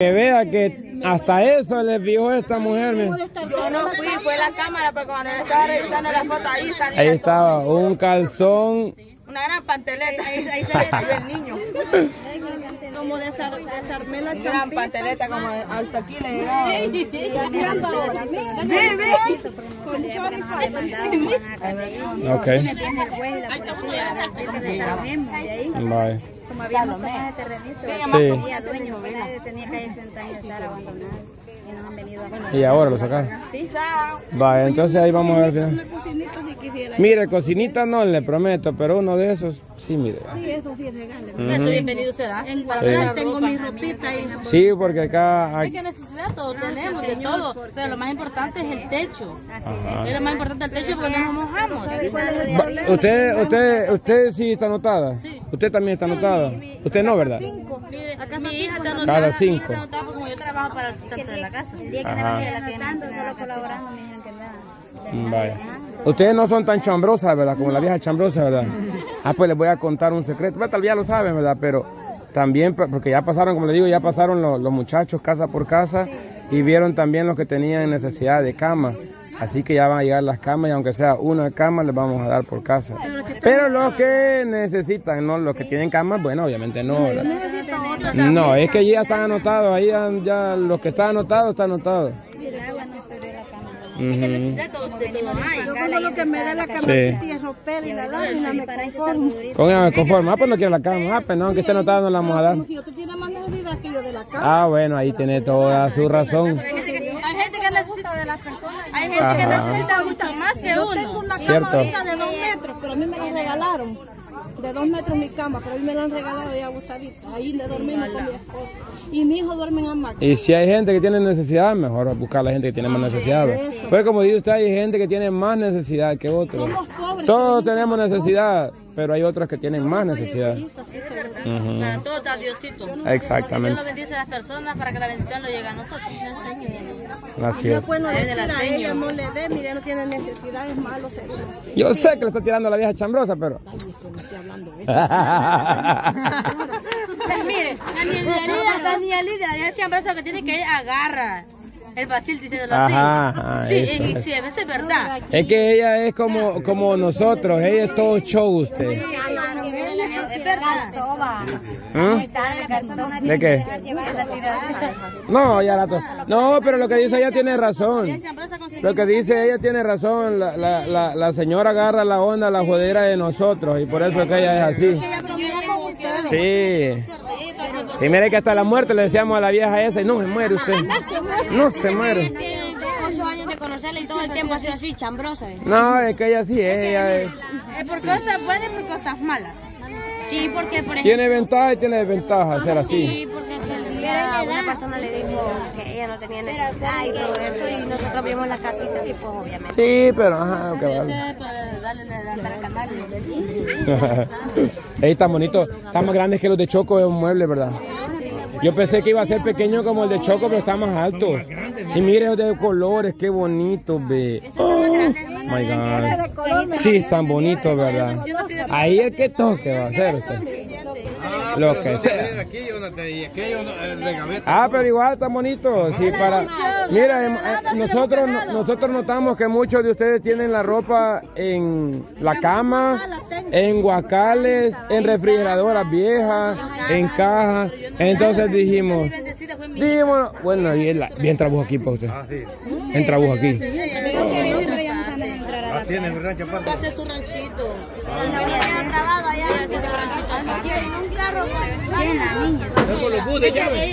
Que vea que hasta eso le fijó esta mujer. Yo no fui, fue la cámara, pero cuando yo estaba revisando la foto ahí salía Ahí estaba un calzón. una gran panteleta, ahí, ahí se le el niño. Como desar, desarmé la Una gran panteleta como hasta aquí le llegaba. Ok. Bye. Como había terrenito, Sí. dueño, tenía calle 60 años de estar abandonado. Y nos han venido a hacer. Y ahora lo sacaron. Sí. Vaya, entonces ahí vamos a ver. al final. Mire, cocinita no le prometo, pero uno de esos, sí, mire. Eso sí es legal. Eso bienvenido será. En Guadalajara la tengo mi ropita y Sí, porque acá... Hay que necesitar todo, tenemos de todo, pero lo más importante es el techo. Es lo más importante el techo porque nos mojamos. ¿Usted, usted, usted sí está anotada? Usted también está anotada. Usted no, ¿verdad? Mire, mi hija está anotada, Cada mi hija cinco. está anotada porque como yo trabajo para el asistente de la casa. El día que Ajá. estaban anotando, solo colaborando, me dijeron que nada. Mm, Vaya. Ustedes no son tan chambrosas, ¿verdad? Como la vieja chambrosa, ¿verdad? Ah, pues les voy a contar un secreto. Bueno, tal vez ya lo saben, ¿verdad? Pero también, pa- porque ya pasaron, como les digo, ya pasaron los, los muchachos casa por casa y vieron también los que tenían necesidad de cama. Así que ya van a llegar las camas y aunque sea una cama les vamos a dar por casa. Pero los que necesitan, no los que tienen camas, bueno, obviamente no. ¿verdad? No, es que ya están anotados, ahí ya, ya los que están anotados están anotados. Lo que me da la cama Sí. y la lámina me conformo. Con ella me conformo. Ah, pues no quiere la cama. Ah, pues no, aunque esté anotada no la vamos a dar. Ah, bueno, ahí tiene toda su razón. Hay gente que, necesita de las personas. Hay gente que necesita mucho más que Yo tengo uno. una cama de dos metros, pero a mí me la regalaron. De dos metros mi cama, pero a mí me la han regalado ya abusadita. Ahí le dormimos con mi esposo. Y mi hijo duerme en hamaca. Y si hay gente que tiene necesidad, mejor buscar a la gente que tiene más necesidad. Pero como dice usted, hay gente que tiene más necesidad que otros. Somos pobres. Todos tenemos necesidad, pero hay otros que tienen más necesidad. Para está Diosito. Dios Exactamente. lo bendice a las personas para que la bendición lo llegue a nosotros. Así No es. es bueno Desde decir la a seño. ella, no le dé, mire, no tiene necesidad, es malo seguro. Yo sé que le está tirando a la vieja chambrosa, pero... Pues mire, la niña Lidia, la niña Lidia, ya siempre eso que tiene que agarra el basil diciéndolo así. Ajá, ajá, sí, eso y, es. sí, a veces es verdad. Es que ella es como, como nosotros, ella es todo show usted. Es verdad. ¿Mm? ¿De qué? No, ya la to- No, pero lo que dice ella tiene razón. Lo que dice ella tiene razón. La, la, la, la señora agarra la onda, la jodera de nosotros y por eso es que ella es así. Sí. Y mire que hasta la muerte le decíamos a la vieja esa y no se muere usted. No se muere. Tiene ocho años de conocerla y todo el tiempo ha sido así, chambrosa. ¿eh? No, es que ella sí es, ella es. Es por cosas buenas y por cosas malas. Sí, porque por ejemplo, Tiene ventaja y tiene desventaja ser así. sí, porque día una persona le dijo que ella no tenía necesidad y todo eso y nosotros vimos la casita y pues obviamente. Sí, pero ajá, que vale. Ahí está bonito. Está más grande que los de Choco, es un mueble, ¿verdad? Yo pensé que iba a ser pequeño como el de Choco, pero está más alto. Y mire los de colores, qué bonito, ve. Oh, my God. Sí, están bonitos, ¿verdad? Ahí el que toque va a ser usted. Lo que sea. Gaveta. Ah, pero igual está bonito. Sí, para... Mira, em, eh, nosotros, no- nosotros notamos que muchos de ustedes tienen la ropa en la cama, en guacales, en refrigeradoras viejas, en cajas. Entonces dijimos, dijimos, bueno, la- bien trabajo aquí para usted. Bien trabajo aquí. Tiene mi rancho aparte. hace su ranchito.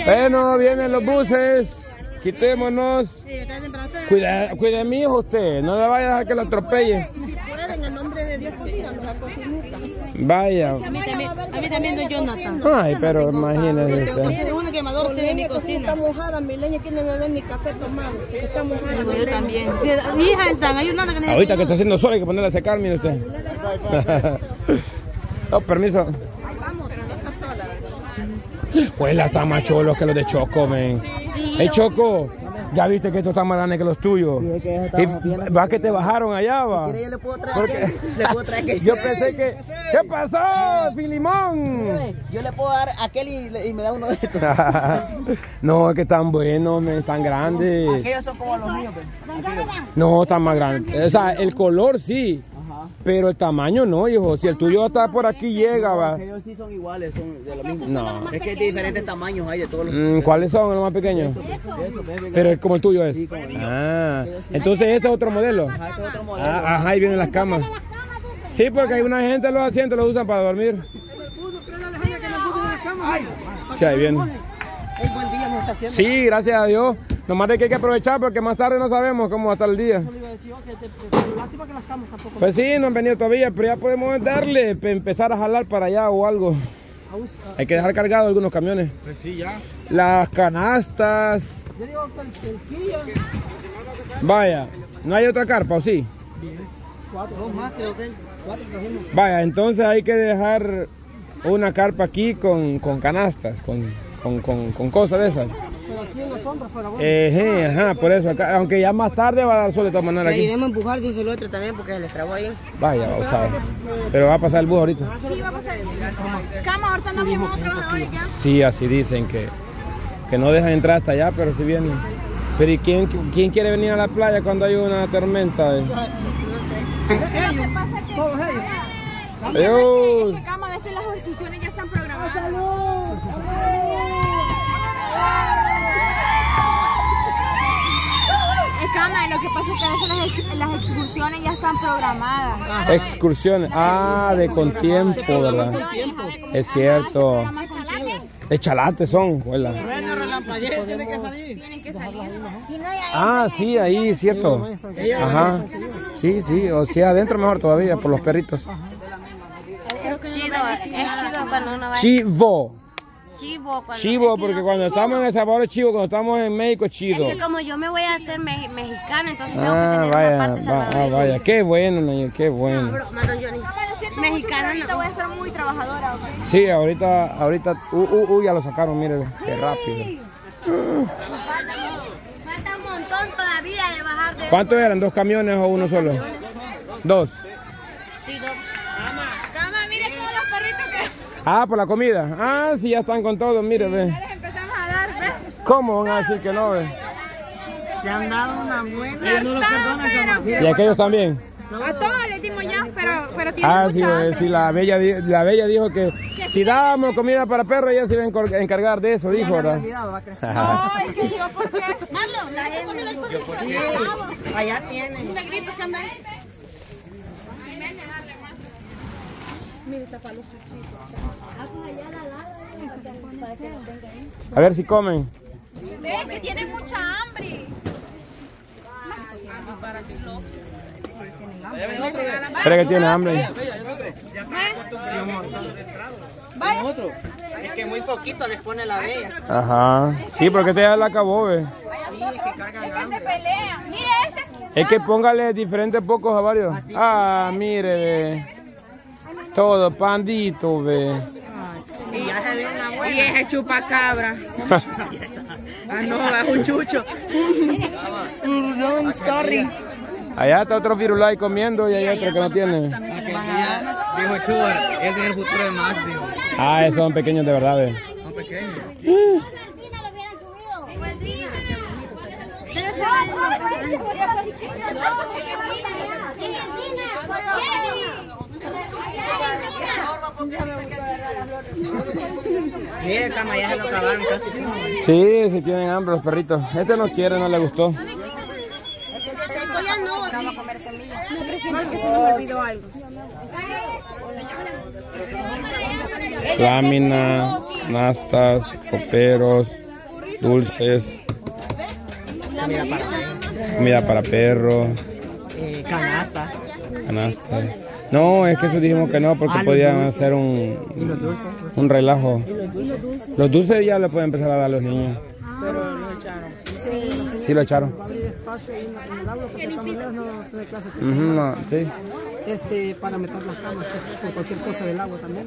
Bueno, vienen los buses. Quitémonos. Sí, está temprano. Cuida, cuida a mi hijo usted, no le vaya a dejar que lo atropelle. Nombre de Dios. Vaya. A mí también, a mí también doy Jonathan. Ay, pero imagínese usted. cocina, una quemadora sí en mi Está cocina. mojada, mi leña, ¿quién me ve mi café tomado? Está mojada. Yo también. Mi hija están, hay una que necesita. Ahorita que está haciendo sol hay que ponerla a secar, mire usted. oh, permiso. Pues la está más cholos que los de Choco, men. Sí, Hey, Choco, Ya viste que estos están más grandes que los tuyos. Sí, es que Y va que te bajaron allá, va. ¿Quiere yo le puedo traer Porque- aquel? Le puedo traer aquel. Yo pensé que. ¿Qué pasó, Filimón? Yo le puedo dar aquel y, y me da uno de estos. no, es que están buenos, están grandes. Aquellos son como los míos, pues. No, están más grandes. O sea, el color sí, pero el tamaño no, hijo. Si el tuyo está por aquí, llega, va. Aquellos sí son iguales, son de lo mismo. No. Es que hay de diferentes tamaños, hay de todos los. Mm, ¿Cuáles son los más pequeños? Pero es como el tuyo es. Ah, entonces este es otro modelo. Ajá, este es otro modelo. Ah, ajá, ahí vienen las camas. Sí, porque hay una gente los asientos los usan para dormir. Sí, ahí viene. El buen día nos está haciendo. Sí, gracias a Dios. Nomás de que hay que aprovechar porque más tarde no sabemos cómo va a estar el día. Pues sí, no han venido todavía, pero ya podemos darle, pe- empezar a jalar para allá o algo. Hay que dejar cargados algunos camiones. Pues sí, ya. Las canastas. Vaya, ¿no hay otra carpa o sí? Cuatro, dos más, creo que. Cuatro. Vaya, entonces hay que dejar una carpa aquí con, con canastas, con, con, con- con cosas de esas. Pero aquí en la sombra fuera bueno. Ejé, ajá, por eso, acá, aunque ya más tarde va a dar sol de todas maneras aquí. a empujar, dice el otro también, porque se les trabó ahí. Vaya, o sea, pero va a pasar el bus ahorita. Cama, ahorita vimos otra vez ahora ya. Sí, así dicen que, que no dejan entrar hasta allá, pero si vienen. Pero ¿y quién, quién quiere venir a la playa cuando hay una tormenta? eh? Adiós. Cama, a veces las excursiones ya están programadas. Es cama, lo que pasa es que a veces las, ex- las excursiones ya están programadas. Excursiones. Ah, de con tiempo, ¿verdad? Es cierto. De chalate son. Tienen que salir. Ah, sí, ahí, es cierto. Ajá. Sí, sí, o sea, adentro mejor todavía, por los perritos. Es chido, es chido cuando uno va Chivo. Chivo. Cuando, Chivo, porque cuando estamos en El Salvador es chivo, cuando estamos en México es chido. Es que como yo me voy a hacer me- mexicana, entonces tengo que Ah, tener una vaya, parte va- ah, vaya, qué bueno, Nayel, qué bueno. Broma, don Johnny. Mexicana Ahorita voy no. a ser muy trabajadora. ¿ok? Sí, ahorita, ahorita, uh, uh, uh, ya lo sacaron, mire, qué rápido. Falta un montón todavía de bajar de... ¿Cuántos eran? ¿Dos camiones o uno solo? Dos. Sí, dos. Cama, mire todos los perritos que Ah, por la comida. Ah, sí, ya están con todo, mire, ve. empezamos a dar. ¿ves? ¿Cómo van a decir que no, ve? Se han dado una buena. Ellos no los perdonan, como. Y aquellos también. A todos les dimos ya, pero, pero tienen Ah, sí, mucha hambre. sí, la bella, la bella dijo que si dábamos comida para perros, ella se iba a encargar de eso, dijo, ¿verdad? No, es que yo, ¿por qué? Marlon, ¿la perrito? Allá tienen. Un negrito que anda ahí. A ver si comen. Ve que tiene mucha hambre. Espera que tiene hambre. Otro. Es que muy poquito les pone la bella. Ajá. Sí, porque este ya la acabó, ve. Que se pelean. Mire ese. Es que póngale diferentes pocos a varios. Ah, mire, ve. Todo pandito, ve. Y ya se dio una buena. Y ese chupacabra. ah, no, es un chucho. no, sorry. Allá está otro firulai comiendo y hay otro que no tiene. Día dijo Chubar, ese es el futuro de Max, dijo. Ah, esos son pequeños de verdad, ve. Son pequeños. Mire, cama, ya se lo acabaron casi. Sí, sí tienen hambre los perritos. Este no quiere, no le gustó. Lámina, nastas, coperos, dulces, comida para perros, Eh, canasta. canasta. No, es que eso dijimos que no, porque podían hacer un, un relajo. Los dulces ya le pueden empezar a dar a los niños. Pero lo echaron. Sí, lo echaron. Espacio en, en el agua porque de todas no tiene clase. Ujú, no, sí. Este, para meter las camas, por cualquier cosa del agua también.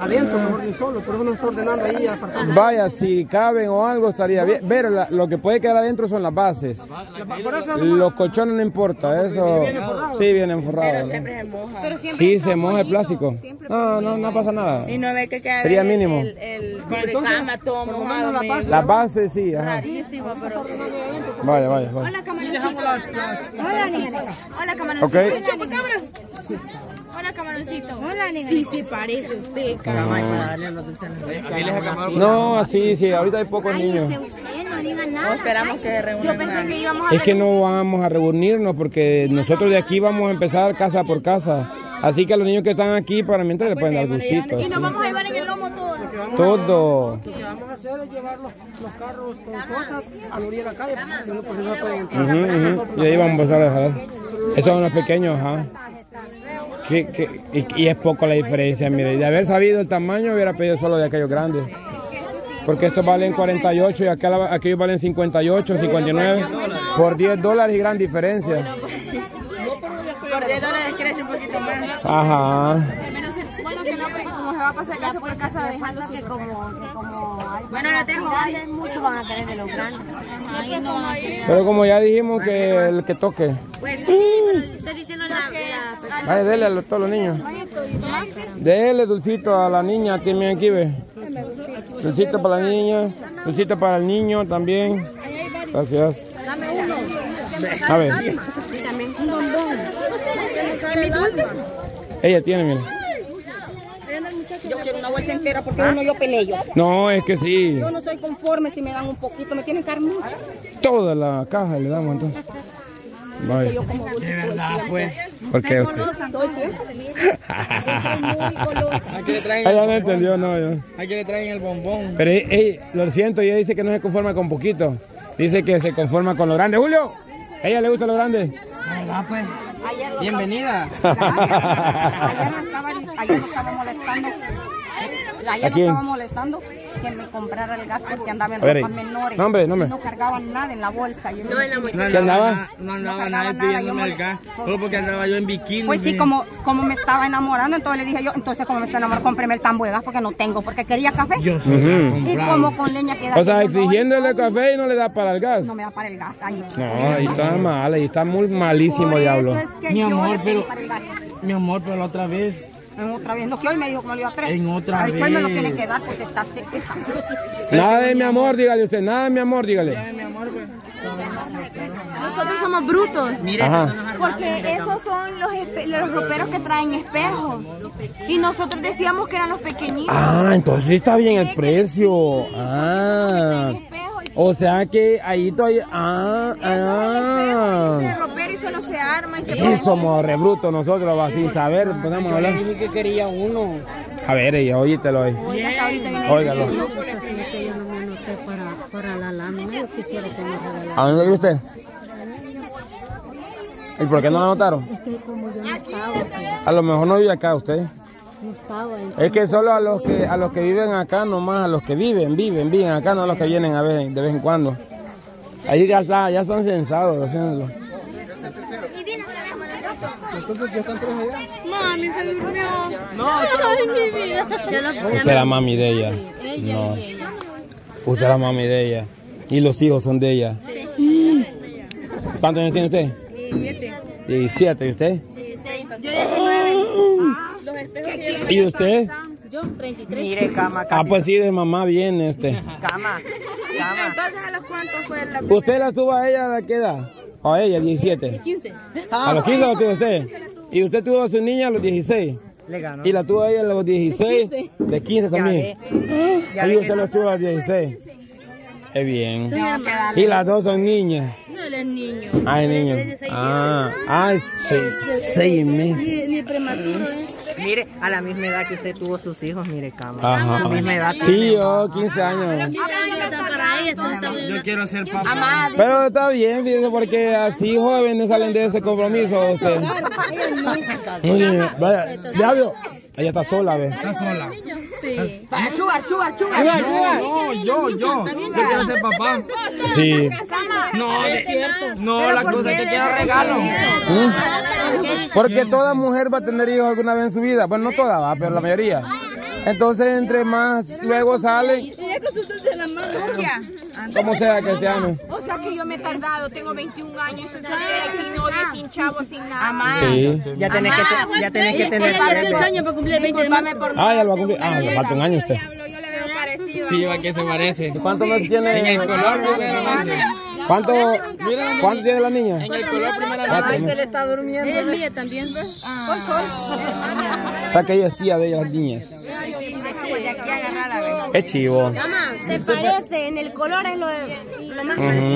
adentro, mejor de un solo. Por eso nos está ordenando ahí apartando. Vaya, si caben o algo estaría bien. Pero la- lo que puede quedar adentro son las bases. Por eso Los colchones no importa, eso sí vienen forrados. ¿no? Siempre se moja. Pero siempre Sí, se moja el plástico. siempre No, no, no pasa nada. Y no ve que queda Sería el- mínimo. El, el, Pero entonces, cubrecama todo mojado. Las bases sí, ajá. Rarísimo, pero sí. Vaya, Hola, camaroncito. las, las Hola, camaroncito. Ok. Hola, camaroncito. Sí, sí, parece usted. No, así, sí, ahorita hay pocos niños. No esperamos que se reúnan. Es que no vamos a reunirnos porque nosotros de aquí vamos a empezar casa por casa. Así que a los niños que están aquí, para mientras le pueden dar dulcitos. Y nos vamos a llevar en el lomo todo. Todo. Lo que vamos a hacer es llevar los, los carros con cosas a la orilla de la calle, porque si no, pues no pueden entrar. Ujú, ujú. Y ahí vamos a empezar a dejar. Esos son los pequeños, ajá. Que- que- y, y es poco la diferencia, mire. De haber sabido el tamaño, hubiera pedido solo de aquellos grandes. Porque estos valen 48 y aquel- aquellos valen 58, 59. Por 10 dólares y gran diferencia. Por 10 dólares crece un poquito más. Ajá. Menos el- Bueno, que no, porque como se va a pasar casa por casa dejando su Bueno, no tengo grandes, muchos van a querer de los grandes. Ahí no van a querer. Pero como ya dijimos que el que toque. Pues sí, estoy diciendo la, la. Vaya, dele a los- todos los niños. Dele dulcito a la niña que me aquí ve. Dulcito para la niña, dulcito para el niño también. Gracias. A ver. Ella tiene, mira. Yo quiero una bolsa entera porque uno yo peleo. No, es que sí. Yo no soy conforme si me dan un poquito, me tienen que dar mucho. Toda la caja le damos entonces. Vaya. Yo como el tiempo. pues. ¿Por qué usted? Todo el tiempo. Aquí le traen, Ella no entendió, no. yo. aquí le traen el bombón. Pero ey, lo siento, ella dice que no se conforma con poquito. Dice que se conforma con lo grande. Julio, ¿a ella le gusta lo grande? pues. Bienvenida. Ayer me estaba, ayer me estaba molestando. ¿A Ayer quién? estaba molestando que me comprara el gas porque andaba en A ver, ropas ahí. menores. Nombre, nombre. Y No cargaban nada en la bolsa. Yo No, en la mochila. ¿Qué andaba? No andaba No nada, pidiéndome el gas. Solo porque andaba yo en bikini. Pues sí, como, como me estaba enamorando, entonces le dije yo, entonces como me está enamorando, cómpreme el tambo de gas porque no tengo, porque quería café. Yo soy. Y como con leña queda. O sea, no- exigiéndole café y no le da para el gas. No me da para el gas. Ay, No, ahí está mal, ahí está muy malísimo, Por diablo. eso es que Mi amor, pero-. Mi amor, pero la otra vez. En otra vez, no que hoy me dijo que me lo iba a traer. En otra Después me lo vez. tiene que dar porque está seca. Nada de mi amor, dígale usted, nada de mi amor, dígale. Nosotros somos brutos. Ajá. Porque esos son los, los roperos que traen espejos. Y nosotros decíamos que eran los pequeñitos. Ah, entonces está bien el precio. Ah. O sea que ahí todavía. Ah, ah. Ropero y solo se arma y se Sí, somos re brutos nosotros, sin saber, podemos hablar. Dije que quería uno. A ver, ella, óyitelo ahí. Óigalo. para, para la lámina. Yo quisiera que me regalaran. ¿A dónde vive usted? ¿Y por qué no la anotaron? Es que como yo no estaba, pues, A lo mejor no vive acá usted. no estaba. Es que solo a los que a los que viven acá, nomás a los que viven, viven, viven acá, no a los que vienen a ver de vez en cuando. Ahí ya está, ya son censados haciéndolo. Mami, se durmió. No, Ay, mi vida. Ya ya Usted es la mami de ella. No. Usted es la mami de ella. Y los hijos son de ella. ¿Cuántos años tiene usted? 17. ¿Y usted? ¿Y usted? Yo, 33. Mire, cama, Ah, pues sí, de mamá viene este. cama, cama. Entonces, ¿a los cuantos fue la ¿Usted la tuvo a ella a la qué edad? ¿O a ella, 17? 15. ¿A los 15 la tuvo usted? ¿Y usted tuvo a su niña a los 16? Le ganó. ¿Y la tuvo a ella a los 16? De 15 también. Ya Y usted los tuvo a los 16. Es bien. Y las dos son niñas. No, él es niño. Ay, Él es niño. de seis Ah, ay, seis, seis meses. Ni, prematuro ¿eh? Mire, a la misma edad que usted tuvo sus hijos, mire, cama. Ajá. A la misma edad. Sí, yo, 15 años. 15 años están para ella. Son estamos Yo quiero ser papá. Pero está bien, fíjese, porque así jóvenes salen de ese compromiso. Usted. Bien, vaya, diablo. Ella está sola, ve. Está sola. Sí. Chugar, chugar, chugar. No, yo, yo. Yo quiero ser papá. Sí. No, de- no, la cosa es que quiero regalo. Porque toda mujer va a tener hijos alguna vez en su vida. Bueno, no toda, va, pero la mayoría. Entonces, entre más luego sale, como sea que sea, ¿no? O sea que yo me he tardado, tengo 21 años, entonces sin novia, sin chavo, sin nada. Sí. Ya tenés que, ya tenés que tener tiene 18 pareja. años para cumplir el 20 de marzo. Ah, ya lo va a cumplir. Ah, le falta un año usted. Sí, va que se parece. ¿Cuántos meses tiene? En el color. ¿Cuánto, ¿Cuánto tiene la niña? En el color, Cuatro primeramente. Se le está durmiendo. Es mía también. O sea que ella es tía de ellas, las niñas. Es chivo. Mamá, se parece, en el color es lo, lo más Ujú.